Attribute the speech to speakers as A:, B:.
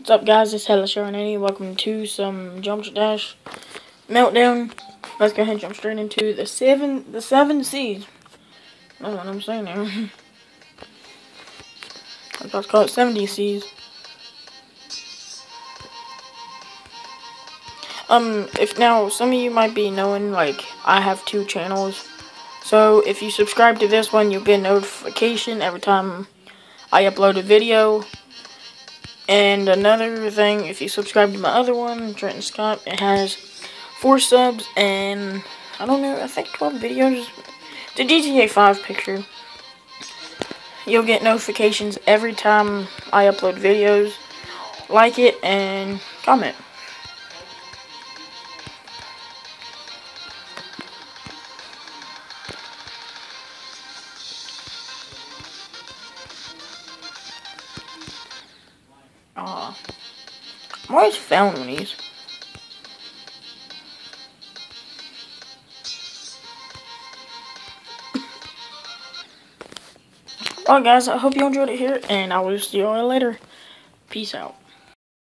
A: What's up guys, it's Hella R90. Welcome to some Jump Dash Meltdown. Let's go ahead and jump straight into the seven the seven don't know what I'm saying there. I'm about call it 70 C's. Um, if now some of you might be knowing like I have two channels. So if you subscribe to this one you'll get a notification every time I upload a video. And another thing, if you subscribe to my other one, Trenton Scott, it has four subs and I don't know, I think 12 videos. The GTA 5 picture. You'll get notifications every time I upload videos. Like it and comment. Aw. I'm always failing these. Well, guys, I hope you enjoyed it here, and I will see you all later. Peace out.